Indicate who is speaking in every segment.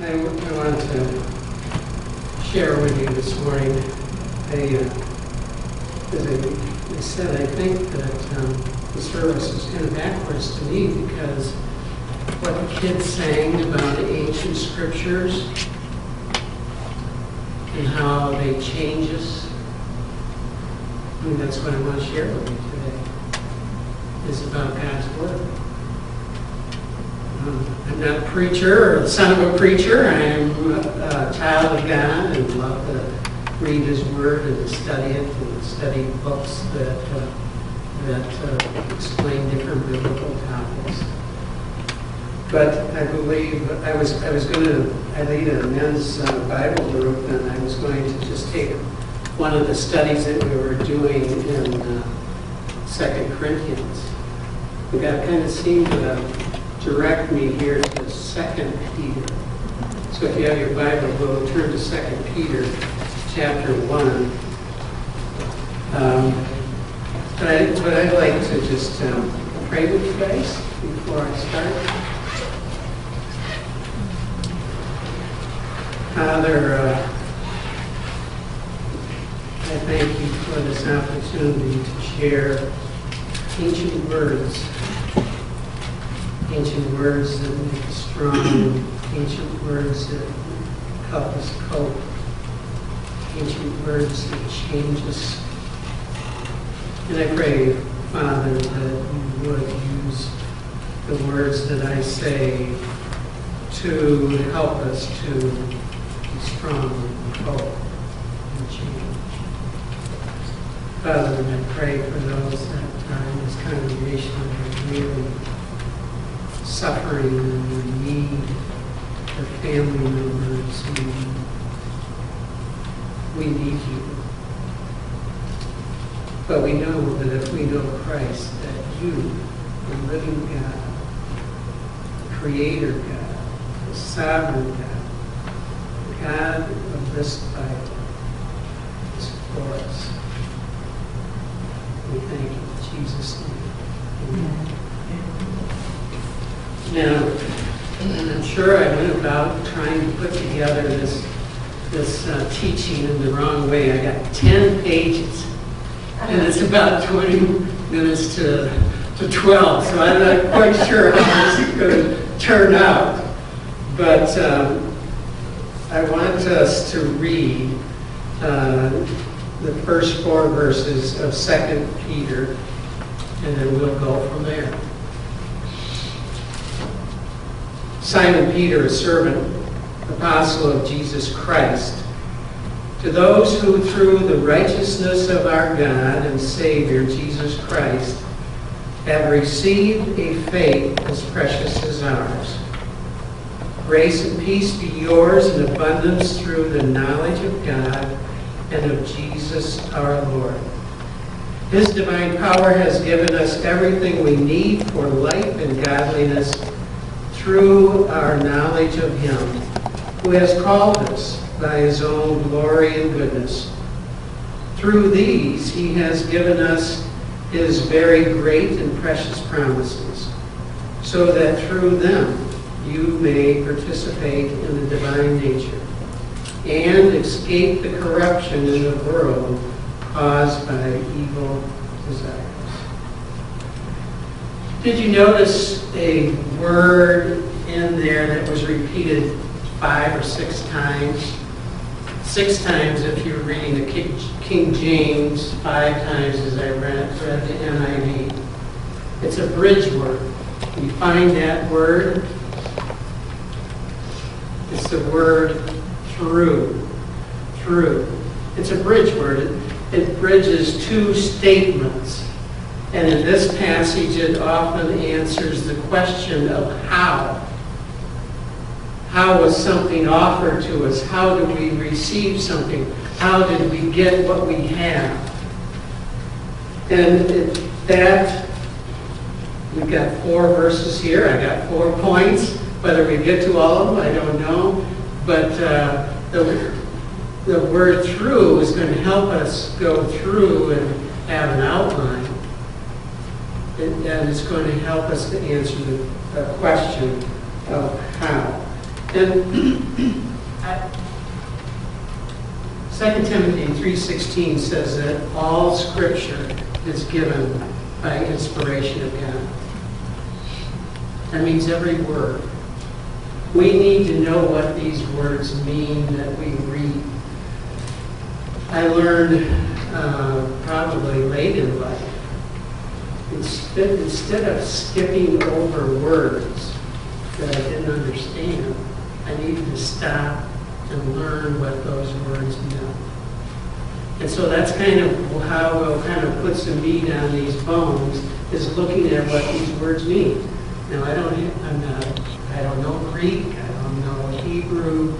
Speaker 1: I I wanted to share with you this morning, I, uh, as I I said, I think that um, the service is kind of backwards to me because what the kids sang about the ancient scriptures and how they change us, I mean, that's what I want to share with you today, is about God's Word. I'm not a preacher or the son of a preacher. I am a child of God and love to read His Word and to study it and study books that uh, that uh, explain different biblical topics. But I believe I was I was going to I lead a men's uh, Bible group and I was going to just take one of the studies that we were doing in uh, Second Corinthians. But God kind of seemed to direct me here to Second Peter. So if you have your Bible, we'll turn to Second Peter, chapter one. Um, but, I, but I'd like to just um, pray with you guys before I start. Father, uh, I thank you for this opportunity to share ancient words ancient words that make us strong, ancient words that help us cope, ancient words that change us. And I pray, Father, that you would use the words that I say to help us to be strong and cope and change. Father, I pray for those that are in this congregation that are really suffering and their need, their family members, we need you. But we know that if we know Christ, that you, the living God, the creator God, the sovereign God, the God of this Bible, is for us. We thank you in Jesus' name. Amen. Now, and I'm sure I went about trying to put together this, this uh, teaching in the wrong way. I got 10 pages, and it's about 20 minutes to, to 12, so I'm not quite sure how this is going to turn out. But um, I want us to read uh, the first four verses of 2 Peter, and then we'll go from there. Simon Peter, a servant, apostle of Jesus Christ, to those who through the righteousness of our God and Savior Jesus Christ have received a faith as precious as ours. Grace and peace be yours in abundance through the knowledge of God and of Jesus our Lord. His divine power has given us everything we need for life and godliness through our knowledge of him who has called us by his own glory and goodness. Through these he has given us his very great and precious promises, so that through them you may participate in the divine nature and escape the corruption in the world caused by evil desires. Did you notice a word in there that was repeated five or six times? Six times if you're reading the King James, five times as I read, read the NIV. It's a bridge word. You find that word? It's the word through. Through. It's a bridge word. It, it bridges two statements. And in this passage, it often answers the question of how. How was something offered to us? How did we receive something? How did we get what we have? And it, that, we've got four verses here. I got four points. Whether we get to all of them, I don't know. But uh, the, the word through is going to help us go through and have an outline and it's going to help us to answer the, question of how. And I- 2 Timothy 3:16 says that all scripture is given by inspiration of God. That means every word. We need to know what these words mean that we read. I learned uh, probably late in life, instead, instead of skipping over words that I didn't understand, I needed to stop and learn what those words meant. And so that's kind of how we'll kind of put some meat on these bones, is looking at what these words mean. Now, I don't, I'm not, I don't know Greek, I don't know Hebrew,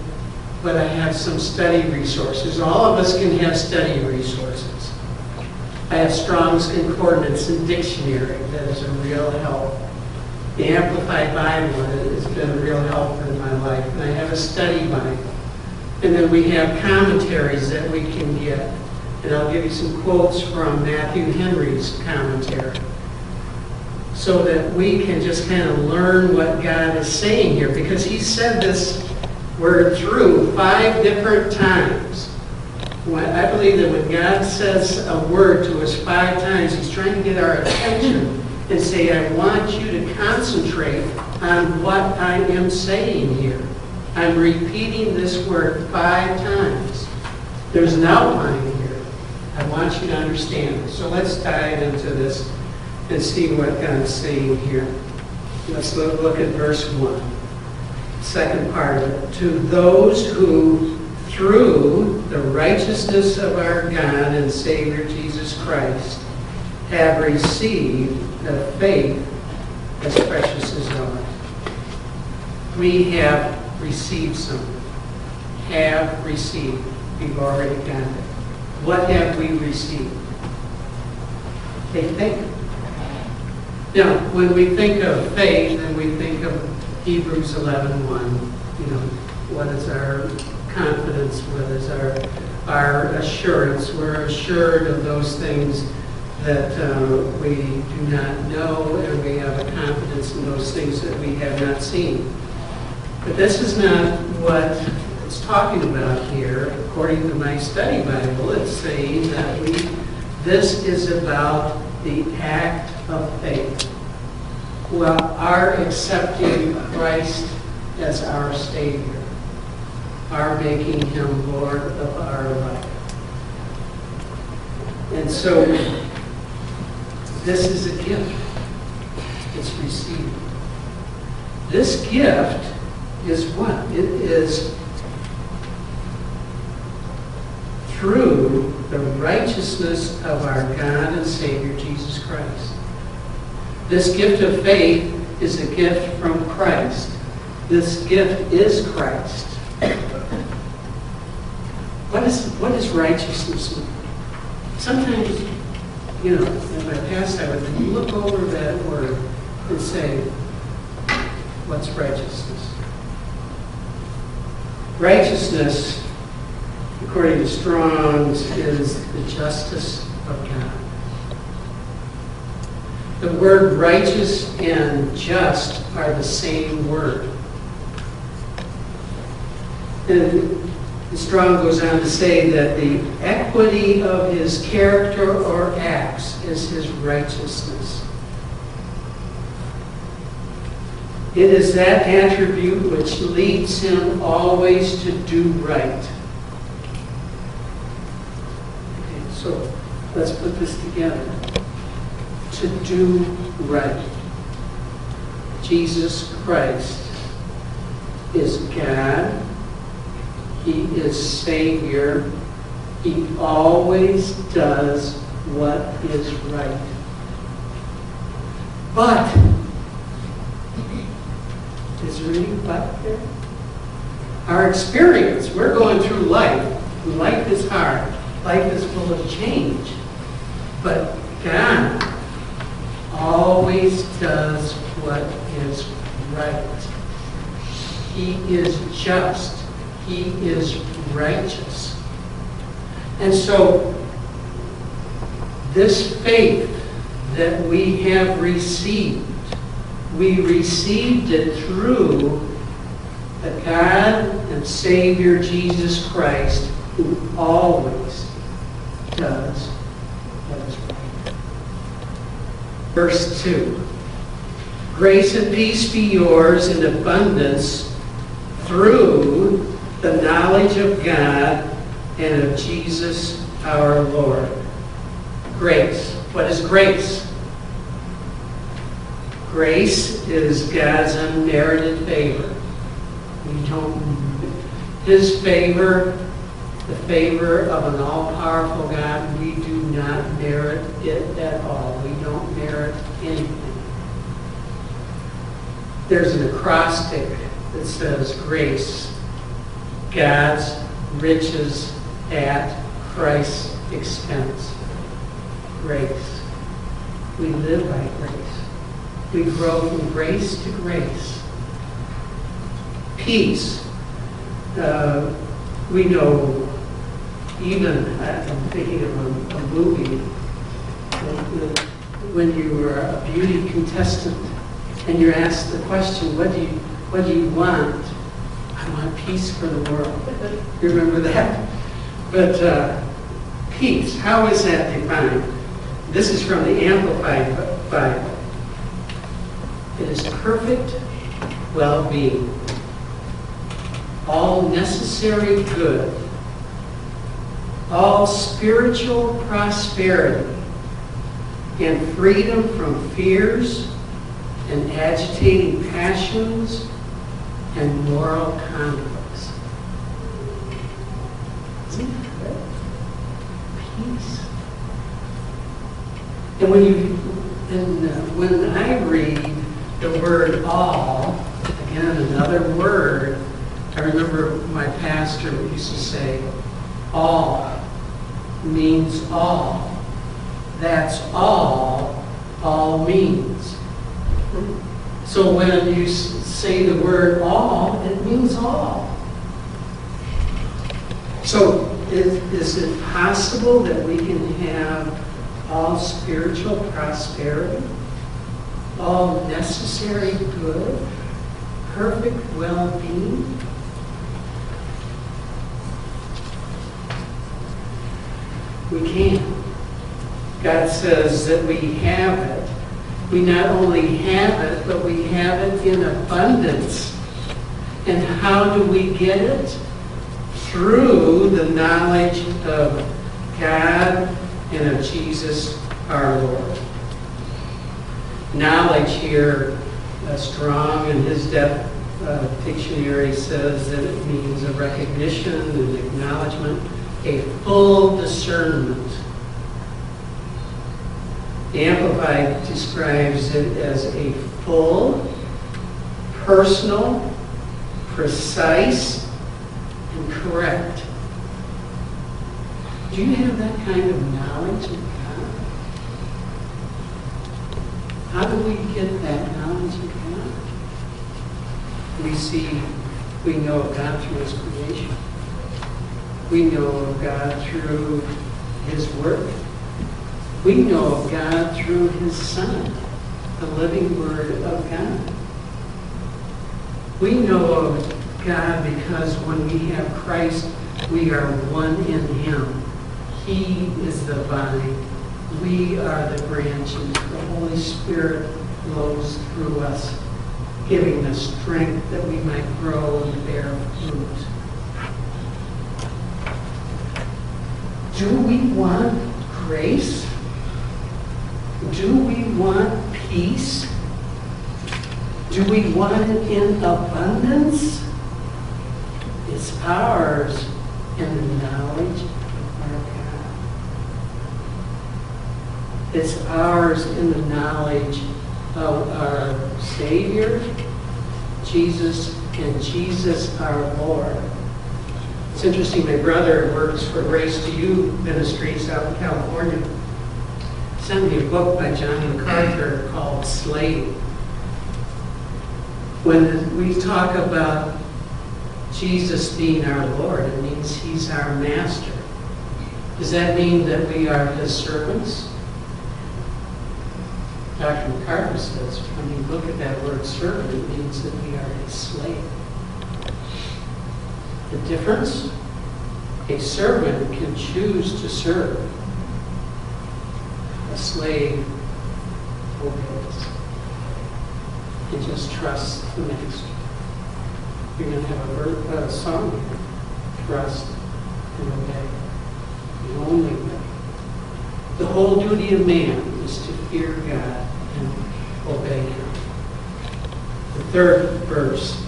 Speaker 1: but I have some study resources. All of us can have study resources. I have Strong's Concordance and Dictionary, that is a real help. The Amplified Bible has been a real help in my life, and I have a study Bible. And then we have commentaries that we can get. And I'll give you some quotes from Matthew Henry's commentary so that we can just kind of learn what God is saying here because he said this word through five different times. When, I believe that when God says a word to us five times, he's trying to get our attention and say, I want you to concentrate on what I am saying here. I'm repeating this word five times. There's an outline here. I want you to understand it. So let's dive into this and see what God's saying here. Let's look, at verse 1, second part of it. To those who, through the righteousness of our God and Savior Jesus Christ, have received a faith as precious as ours. We have received something. Have received. We've already got it. What have we received? A faith. Now, when we think of faith and we think of Hebrews 11.1, you know, what is our confidence, what is our, our assurance? We're assured of those things that uh, we do not know, and we have a confidence in those things that we have not seen. But this is not what it's talking about here. According to my study Bible, it's saying that we, this is about the act of faith. Well, our accepting Christ as our Savior, our making Him Lord of our life. And so, this is a gift. It's received. This gift is what? It is through the righteousness of our God and Savior, Jesus Christ. This gift of faith is a gift from Christ. This gift is Christ. What is, what is righteousness? Sometimes, you know, in my past, I would look over that word and say, what's righteousness? Righteousness, according to Strong's, is the justice of God. The word righteous and just are the same word. And Strong goes on to say that the equity of his character or acts is his righteousness. It is that attribute which leads him always to do right. Okay, so let's put this together. To do right. Jesus Christ is God. He is Savior. He always does what is right. But is there any but there? Our experience, we're going through life. Life is hard. Life is full of change. But God always does what is right. He is just. He is righteous. And so, this faith that we have received we received it through the God and Savior Jesus Christ, who always does what is right. Verse 2 Grace and peace be yours in abundance through the knowledge of God and of Jesus our Lord. Grace. What is grace? Grace is God's unmerited favor. We don't, His favor, the favor of an all-powerful God, we do not merit it at all. We don't merit anything. There's an acrostic that says grace, God's riches at Christ's expense. Grace. We live by grace. We grow from grace to grace. Peace. Uh, we know, even, I'm thinking of a, a movie, when you were a beauty contestant and you're asked the question, what do you, what do you want? I want peace for the world. Remember that? But uh, peace, how is that defined? This is from the Amplified Bible. It is perfect well-being, all necessary good, all spiritual prosperity, and freedom from fears and agitating passions and moral conflicts. Peace. And when you, and uh, when I read the word all, again, another word, I remember my pastor used to say, all means all. That's all all means. So when you say the word all, it means all. So is, is it possible that we can have all spiritual prosperity? all necessary good, perfect well-being. We can. God says that we have it. We not only have it, but we have it in abundance. And how do we get it? Through the knowledge of God and of Jesus our Lord knowledge here, uh, Strong in his depth uh, dictionary says that it means a recognition and acknowledgement, a full discernment. Amplified describes it as a full, personal, precise, and correct. Do you have that kind of knowledge of God? How do we get that knowledge of God? We see, we know of God through His creation. We know of God through His work. We know of God through His Son, the living Word of God. We know of God because when we have Christ, we are one in Him. He is the vine we are the branches. The Holy Spirit flows through us, giving us strength that we might grow and bear fruit. Do we want grace? Do we want peace? Do we want it in abundance? It's ours in the knowledge of our God. It's ours in the knowledge of our Savior, Jesus, and Jesus our Lord. It's interesting, my brother works for Grace to You Ministries out in California. Sent me a book by John MacArthur called Slave. When we talk about Jesus being our Lord, it means He's our master. Does that mean that we are His servants? Dr. MacArthur says, when you look at that word servant, it means that we are his slave. The difference? A servant can choose to serve. Slave obeys. He just trusts the master. You're going to have a, ver- a song here. Trust and obey. The only way. The whole duty of man is to fear God and obey Him. The third verse.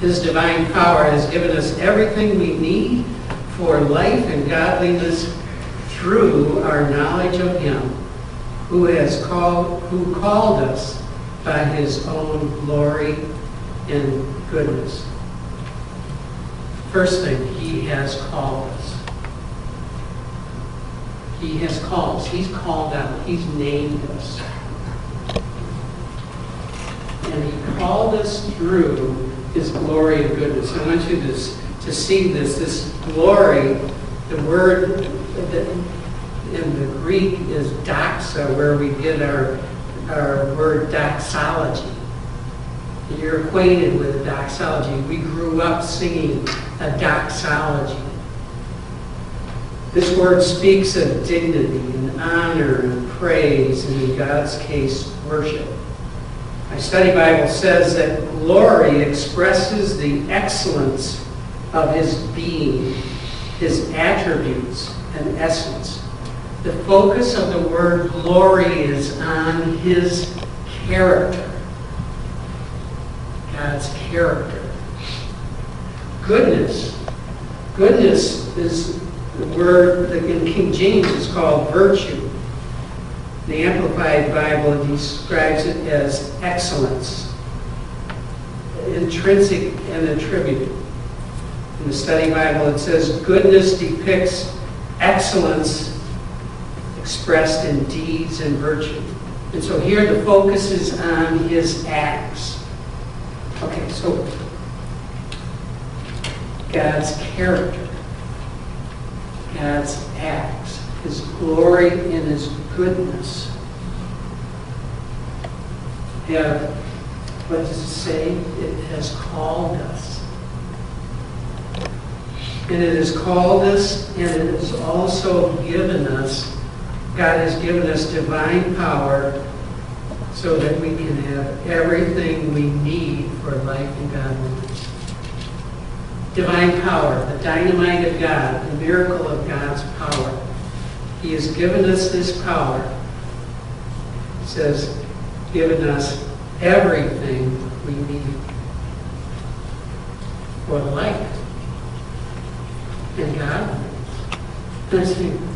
Speaker 1: His divine power has given us everything we need for life and godliness through our knowledge of Him who has called, who called us by His own glory and goodness. First thing, He has called us. He has called us. He's called out. He's named us. And He called us through His glory and goodness. I want you to, to see this. This glory, the word that in the Greek is doxa, where we get our, our word doxology. You're acquainted with doxology. We grew up singing a doxology. This word speaks of dignity and honor and praise, and in God's case, worship. My study Bible says that glory expresses the excellence of his being, his attributes and essence. The focus of the word glory is on his character. God's character. Goodness. Goodness is the word that in King James is called virtue. The Amplified Bible describes it as excellence, intrinsic and attributed. In the Study Bible, it says goodness depicts excellence expressed in deeds and virtue. And so here the focus is on his acts. Okay, so God's character, God's acts, his glory and his goodness have, what does it say? It has called us. And it has called us and it has also given us, God has given us divine power so that we can have everything we need for life and godliness. Divine power, the dynamite of God, the miracle of God's power. He has given us this power. He says, given us everything we need for life and godliness. Say,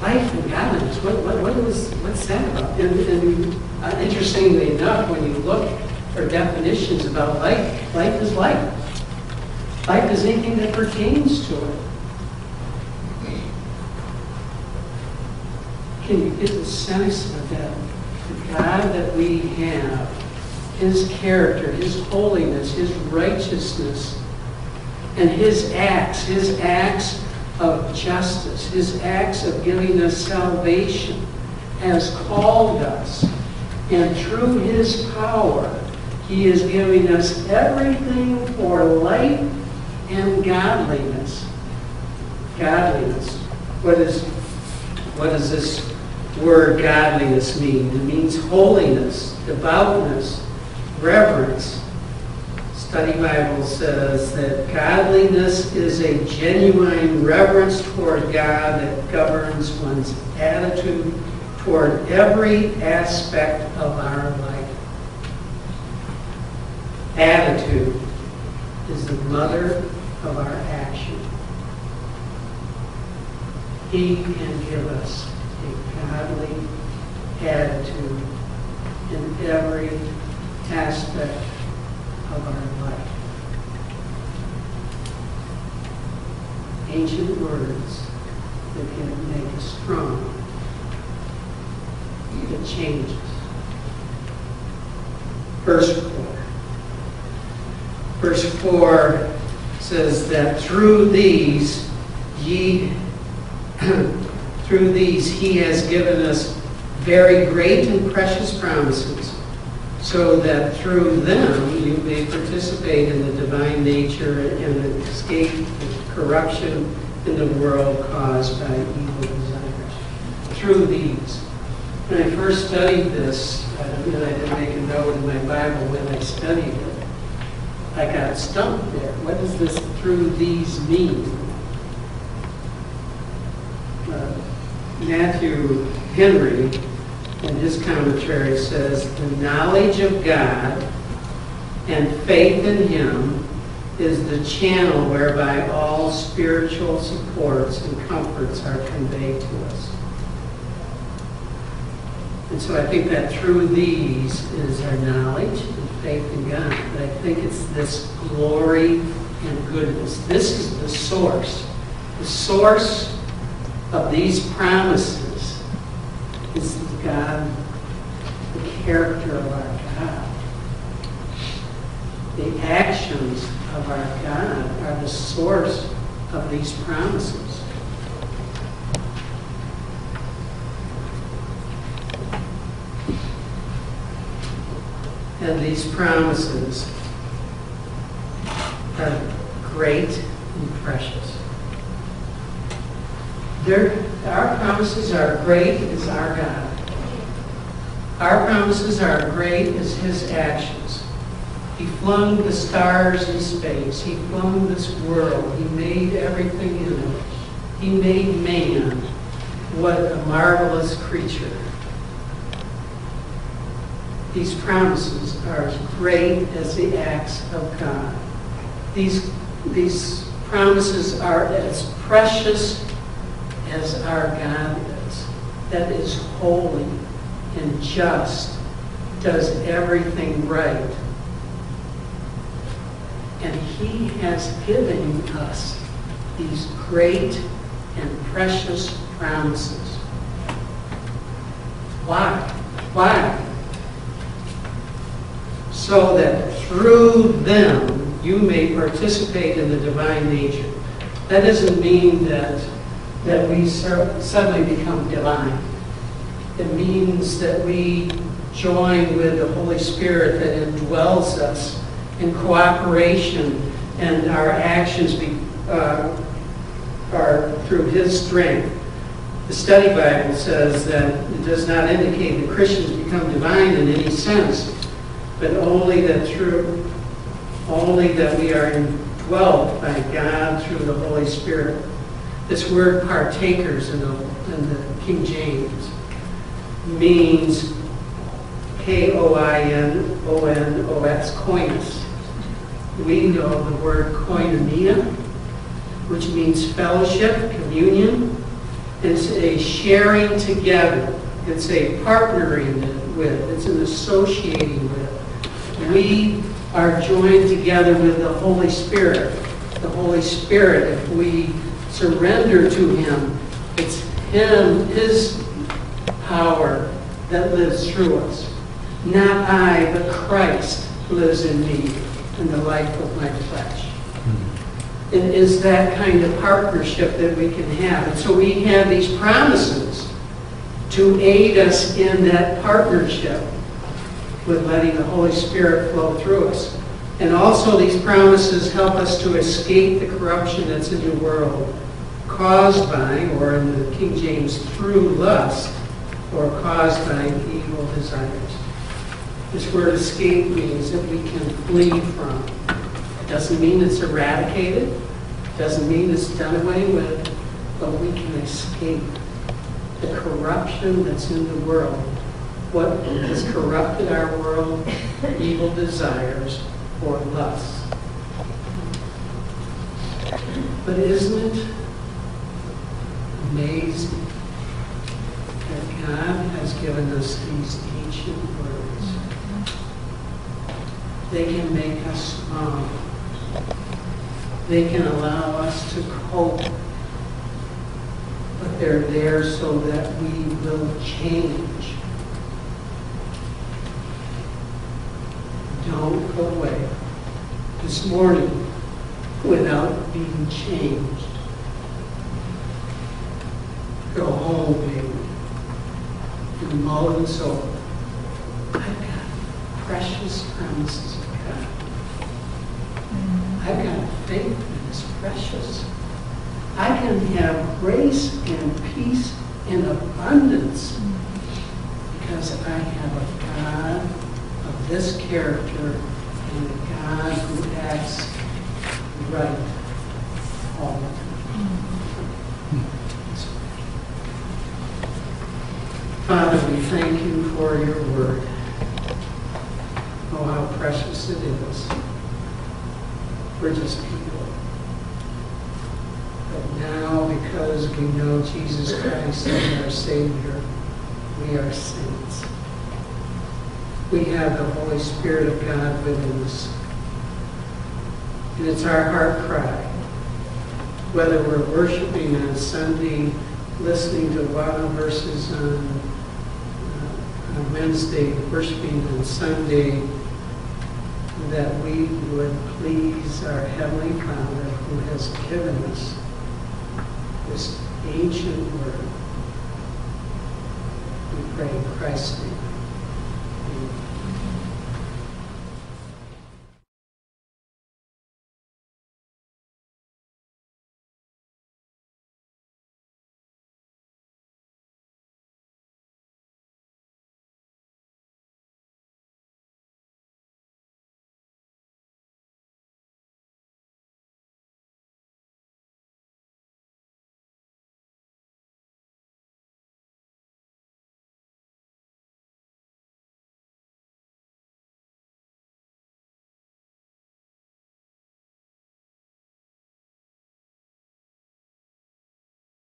Speaker 1: life and godliness, what, what, what what's that about? And, and uh, interestingly enough, when you look for definitions about life, life is life. Life is anything that pertains to it. Can you get the sense of that? The God that we have, His character, His holiness, His righteousness, and His acts, His acts of justice, His acts of giving us salvation, has called us. And through His power, He is giving us everything for life and godliness. Godliness. What is, what does this word godliness mean? It means holiness, devoutness, reverence. Study Bible says that godliness is a genuine reverence toward God that governs one's attitude toward every aspect of our life. Attitude is the mother of our action. He can give us a godly attitude in every aspect of our life. Ancient words that can make us strong, that changes. Verse 4. Verse 4 says that through these ye through these he has given us very great and precious promises so that through them you may participate in the divine nature and escape the corruption in the world caused by evil desires. Through these. When I first studied this, I admit I didn't make a note in my Bible when I studied it. I got stumped there. What does this through these mean? Uh, Matthew Henry, in his commentary, says, The knowledge of God and faith in Him is the channel whereby all spiritual supports and comforts are conveyed to us. And so I think that through these is our knowledge and faith in God. But I think it's this glory and goodness. This is the source. The source of these promises is God, the character of our God. The actions of our God are the source of these promises. And these promises are great and precious. Our promises are great as our God. Our promises are great as his actions. He flung the stars in space. He flung this world. He made everything in it. He made man. What a marvelous creature. These promises are as great as the acts of God. These, these promises are as precious as our God is. That is holy and just, does everything right. And he has given us these great and precious promises. Why? Why? So that through them you may participate in the divine nature. That doesn't mean that, that we suddenly become divine. It means that we join with the Holy Spirit that indwells us in cooperation and our actions be, uh, are through His strength. The study Bible says that it does not indicate that Christians become divine in any sense, but only that through, only that we are indwelt by God through the Holy Spirit. This word partakers in the, in the King James means K-O-I-N-O-N-O-S, koinos. We know the word koinonia, which means fellowship, communion. It's a sharing together. It's a partnering with. It's an associating with. We are joined together with the Holy Spirit. The Holy Spirit, if we surrender to Him, it's Him, His power that lives through us. Not I, but Christ lives in me in the life of my flesh. Hmm. It is that kind of partnership that we can have. And so we have these promises to aid us in that partnership with letting the Holy Spirit flow through us. And also these promises help us to escape the corruption that's in the world caused by, or in the King James, through lust, or caused by evil desires. This word escape means that we can flee from. It doesn't mean it's eradicated. It doesn't mean it's done away with. But we can escape the corruption that's in the world. What has corrupted our world? Evil desires or lusts. But isn't it amazing God has given us these ancient words? They can make us strong. They can allow us to cope. But they're there so that we will change. Don't go away this morning without being changed. Go home, and mull this over. I've got precious promises of God. I've got faith that is precious. I can have grace and peace in abundance because I have a God of this character and a God who acts right all the time. Father, we thank you for your word. Oh, how precious it is. We're just people. But now, because we know Jesus Christ as our Savior, we are saints. We have the Holy Spirit of God within us. And it's our heart cry. Whether we're worshiping on Sunday, listening to Bible verses on Wednesday, worshiping on Sunday, that we would please our Heavenly Father who has given us this ancient word. We pray in Christ's name.